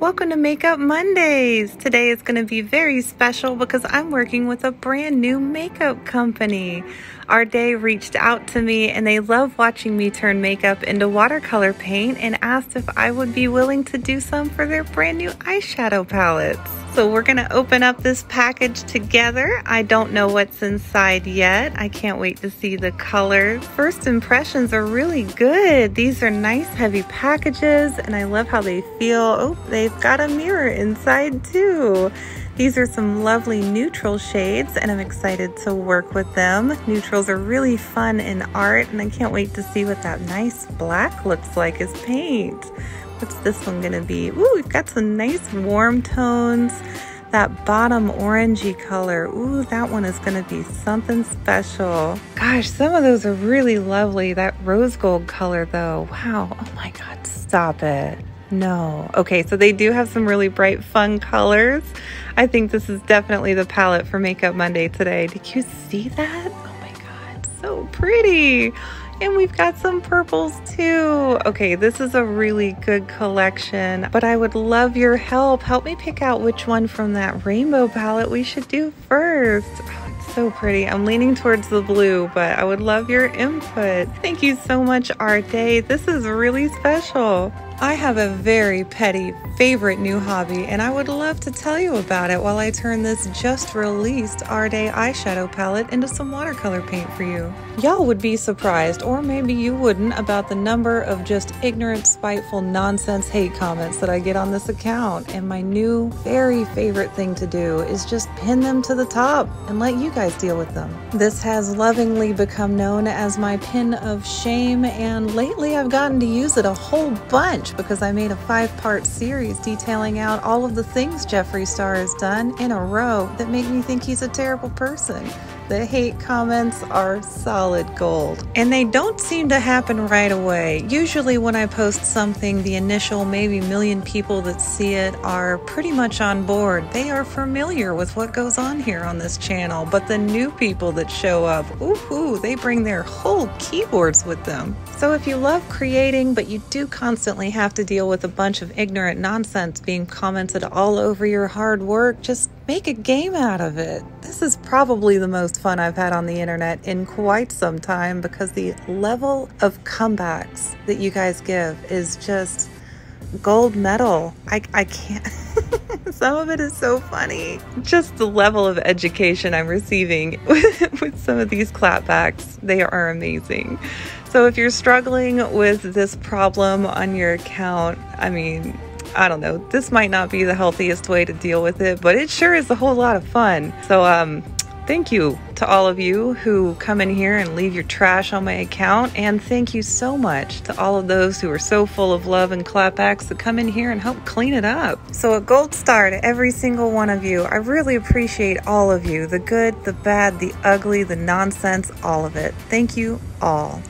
Welcome to Makeup Mondays. Today is going to be very special because I'm working with a brand new makeup company. Ardé reached out to me and they love watching me turn makeup into watercolor paint and asked if I would be willing to do some for their brand new eyeshadow palettes. So we're gonna open up this package together. I don't know what's inside yet. I can't wait to see the colors. First impressions are really good. These are nice heavy packages and I love how they feel. Oh, they've got a mirror inside too. These are some lovely neutral shades and I'm excited to work with them. Neutrals are really fun in art and I can't wait to see what that nice black looks like as paint. What's this one gonna be? Ooh, we've got some nice warm tones. That bottom orangey color, ooh, that one is gonna be something special. Gosh, some of those are really lovely. That rose gold color though, wow, oh my God, stop it. No. Okay, so they do have some really bright, fun colors. I think this is definitely the palette for Makeup Monday today. Did you see that? Oh my God, so pretty. And we've got some purples too. Okay, this is a really good collection, but I would love your help. Help me pick out which one from that rainbow palette we should do first. Oh, it's so pretty. I'm leaning towards the blue, but I would love your input. Thank you so much, Ardé. This is really special. I have a very petty favorite new hobby, and I would love to tell you about it while I turn this just released Ardé eyeshadow palette into some watercolor paint for you. Y'all would be surprised, or maybe you wouldn't, about the number of just ignorant, spiteful, nonsense hate comments that I get on this account. And my new, very favorite thing to do is just pin them to the top and let you guys deal with them. This has lovingly become known as my pin of shame, and lately I've gotten to use it a whole bunch because I made a five part series detailing out all of the things Jeffree Star has done in a row that make me think he's a terrible person. The hate comments are solid gold. And they don't seem to happen right away. Usually, when I post something, the initial maybe million people that see it are pretty much on board. They are familiar with what goes on here on this channel. But the new people that show up, ooh, they bring their whole keyboards with them. So if you love creating, but you do constantly have to deal with a bunch of ignorant nonsense being commented all over your hard work, just make a game out of it. This is probably the most fun I've had on the internet in quite some time because the level of comebacks that you guys give is just gold medal. I, I can't. some of it is so funny. Just the level of education I'm receiving with, with some of these clapbacks, they are amazing. So if you're struggling with this problem on your account, I mean, I don't know, this might not be the healthiest way to deal with it, but it sure is a whole lot of fun. So, um, Thank you to all of you who come in here and leave your trash on my account. And thank you so much to all of those who are so full of love and clapbacks that come in here and help clean it up. So, a gold star to every single one of you. I really appreciate all of you the good, the bad, the ugly, the nonsense, all of it. Thank you all.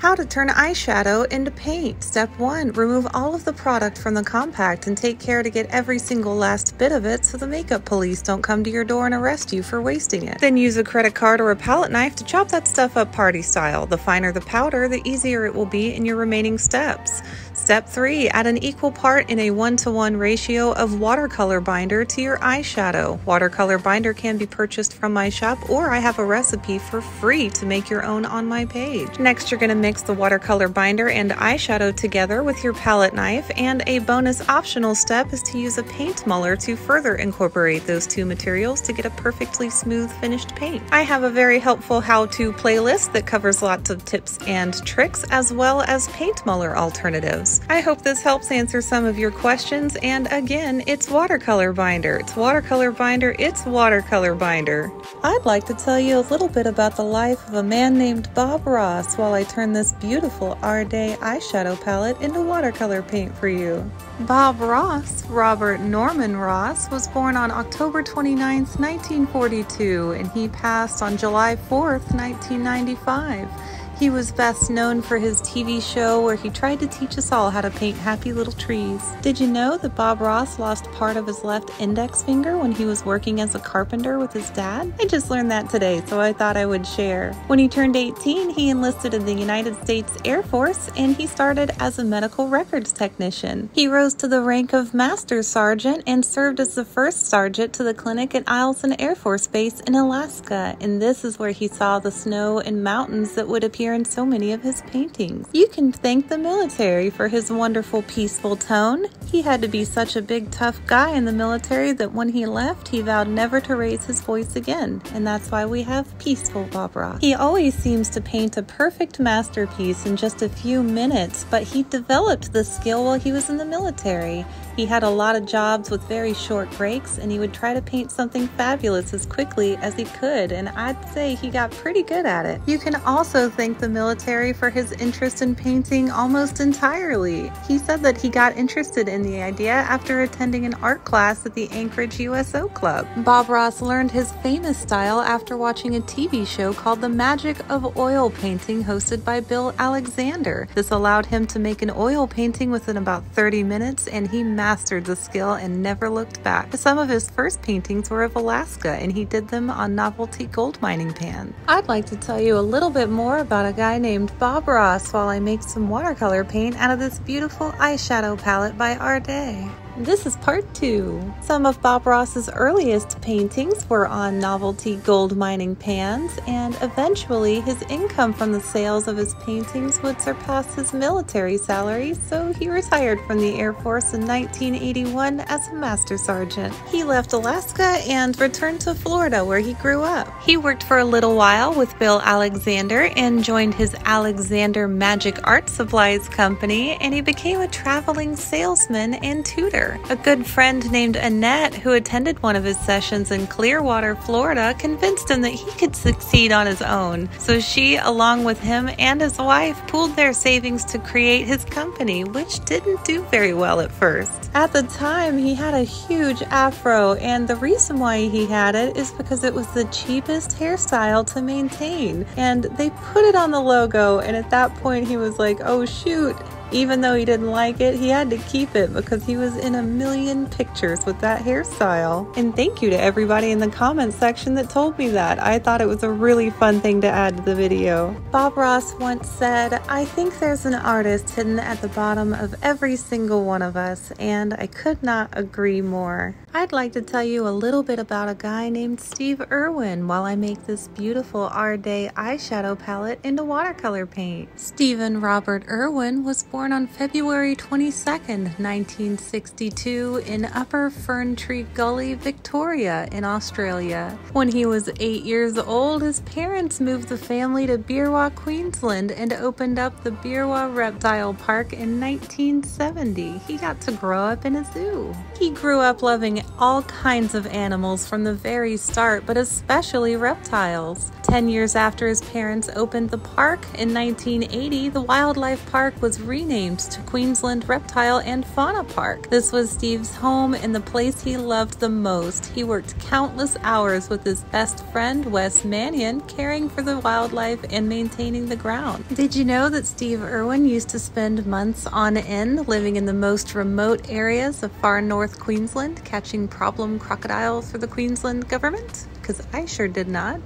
How to turn eyeshadow into paint. Step 1. Remove all of the product from the compact and take care to get every single last bit of it so the makeup police don't come to your door and arrest you for wasting it. Then use a credit card or a palette knife to chop that stuff up party style. The finer the powder, the easier it will be in your remaining steps. Step 3. Add an equal part in a 1 to 1 ratio of watercolor binder to your eyeshadow. Watercolor binder can be purchased from my shop or I have a recipe for free to make your own on my page. Next, you're going to mix the watercolor binder and eyeshadow together with your palette knife, and a bonus optional step is to use a paint muller to further incorporate those two materials to get a perfectly smooth finished paint. I have a very helpful how-to playlist that covers lots of tips and tricks as well as paint muller alternatives. I hope this helps answer some of your questions, and again, it's watercolor binder. It's watercolor binder, it's watercolor binder. I'd like to tell you a little bit about the life of a man named Bob Ross while I turn this beautiful Ardé eyeshadow palette into watercolor paint for you. Bob Ross, Robert Norman Ross, was born on October 29, 1942, and he passed on July 4, 1995. He was best known for his TV show where he tried to teach us all how to paint happy little trees. Did you know that Bob Ross lost part of his left index finger when he was working as a carpenter with his dad? I just learned that today, so I thought I would share. When he turned 18, he enlisted in the United States Air Force and he started as a medical records technician. He rose to the rank of Master Sergeant and served as the first sergeant to the clinic at Eielson Air Force Base in Alaska, and this is where he saw the snow and mountains that would appear in so many of his paintings. You can thank the military for his wonderful peaceful tone. He had to be such a big tough guy in the military that when he left, he vowed never to raise his voice again, and that's why we have peaceful Bob Ross. He always seems to paint a perfect masterpiece in just a few minutes, but he developed the skill while he was in the military. He had a lot of jobs with very short breaks, and he would try to paint something fabulous as quickly as he could, and I'd say he got pretty good at it. You can also thank the military for his interest in painting almost entirely. He said that he got interested in the idea after attending an art class at the Anchorage USO Club. Bob Ross learned his famous style after watching a TV show called The Magic of Oil Painting hosted by Bill Alexander. This allowed him to make an oil painting within about 30 minutes, and he mastered the skill and never looked back. Some of his first paintings were of Alaska, and he did them on novelty gold mining pans. I'd like to tell you a little bit more about a guy named Bob Ross while I make some watercolor paint out of this beautiful eyeshadow palette by Ardé. This is part two. Some of Bob Ross's earliest paintings were on novelty gold mining pans, and eventually his income from the sales of his paintings would surpass his military salary, so he retired from the Air Force in 1981 as a master sergeant. He left Alaska and returned to Florida where he grew up. He worked for a little while with Bill Alexander and joined his Alexander Magic Art Supplies company, and he became a traveling salesman and tutor. A good friend named Annette, who attended one of his sessions in Clearwater, Florida, convinced him that he could succeed on his own. So she, along with him and his wife, pooled their savings to create his company, which didn't do very well at first. At the time, he had a huge afro, and the reason why he had it is because it was the cheapest hairstyle to maintain. And they put it on the logo, and at that point, he was like, oh shoot, even though he didn't like it, he had to keep it because he was in a million pictures with that hairstyle. And thank you to everybody in the comments section that told me that. I thought it was a really fun thing to add to the video. Bob Ross once said, I think there's an artist hidden at the bottom of every single one of us, and I could not agree more. I'd like to tell you a little bit about a guy named Steve Irwin while I make this beautiful Ardé eyeshadow palette into watercolor paint. Stephen Robert Irwin was born on February 22, 1962 in Upper Fern Tree Gully, Victoria in Australia. When he was eight years old, his parents moved the family to Beerwah, Queensland and opened up the Beerwah Reptile Park in 1970. He got to grow up in a zoo. He grew up loving all kinds of animals from the very start, but especially reptiles. Ten years after his parents opened the park in 1980, the wildlife park was renamed to Queensland Reptile and Fauna Park. This was Steve's home and the place he loved the most. He worked countless hours with his best friend, Wes Mannion, caring for the wildlife and maintaining the ground. Did you know that Steve Irwin used to spend months on end living in the most remote areas of far north Queensland, catching problem crocodiles for the Queensland government? Because I sure did not.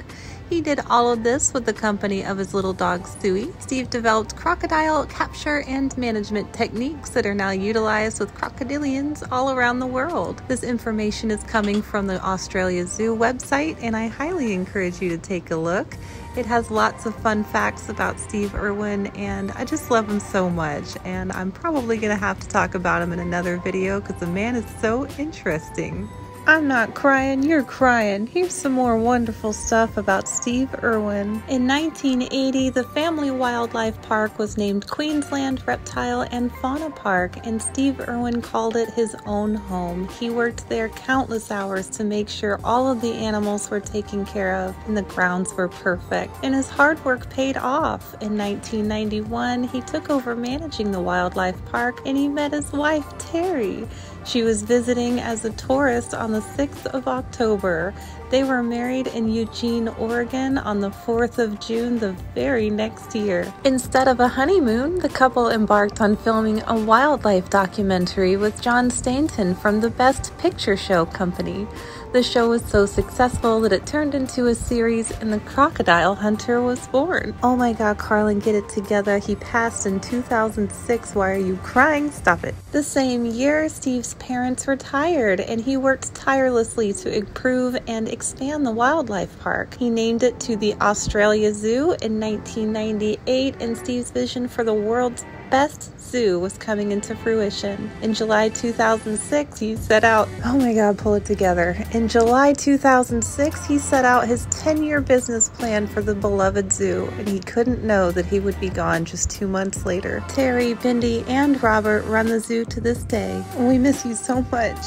He did all of this with the company of his little dog Stewie. Steve developed crocodile capture and management techniques that are now utilized with crocodilians all around the world. This information is coming from the Australia Zoo website, and I highly encourage you to take a look. It has lots of fun facts about Steve Irwin, and I just love him so much. And I'm probably going to have to talk about him in another video because the man is so interesting. I'm not crying, you're crying. Here's some more wonderful stuff about Steve Irwin. In 1980, the Family Wildlife Park was named Queensland Reptile and Fauna Park, and Steve Irwin called it his own home. He worked there countless hours to make sure all of the animals were taken care of and the grounds were perfect. And his hard work paid off. In 1991, he took over managing the wildlife park and he met his wife, Terri. She was visiting as a tourist on the 6th of October. They were married in Eugene, Oregon on the 4th of June the very next year. Instead of a honeymoon, the couple embarked on filming a wildlife documentary with John Stainton from the Best Picture Show Company. The show was so successful that it turned into a series and the crocodile hunter was born. Oh my god, Carlynne, get it together. He passed in 2006. Why are you crying? Stop it. The same year, Steve's parents retired and he worked tirelessly to improve and the wildlife park. He named it to the Australia Zoo in 1998 and Steve's vision for the world's best zoo was coming into fruition. In July 2006, he set out, oh my god, pull it together. In July 2006, he set out his 10 year business plan for the beloved zoo, and he couldn't know that he would be gone just two months later. Terri, Bindi, and Robert run the zoo to this day. We miss you so much.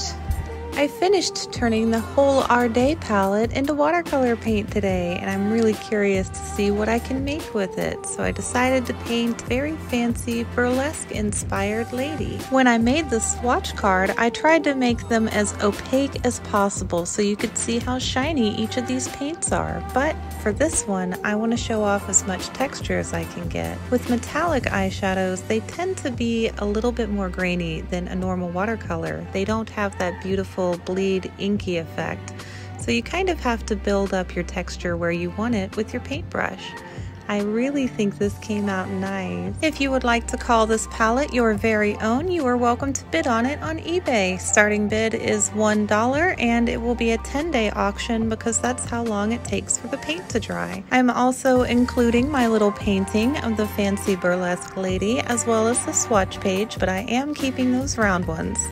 I finished turning the whole Ardé palette into watercolor paint today and I'm really curious to see what I can make with it so I decided to paint very fancy burlesque inspired lady. When I made the swatch card I tried to make them as opaque as possible so you could see how shiny each of these paints are but for this one I want to show off as much texture as I can get. With metallic eyeshadows they tend to be a little bit more grainy than a normal watercolor. They don't have that beautiful bleed inky effect. So you kind of have to build up your texture where you want it with your paintbrush. I really think this came out nice. If you would like to call this palette your very own, you are welcome to bid on it on eBay. Starting bid is $1 and it will be a 10 day auction because that's how long it takes for the paint to dry. I'm also including my little painting of the fancy burlesque lady as well as the swatch page, but I am keeping those round ones.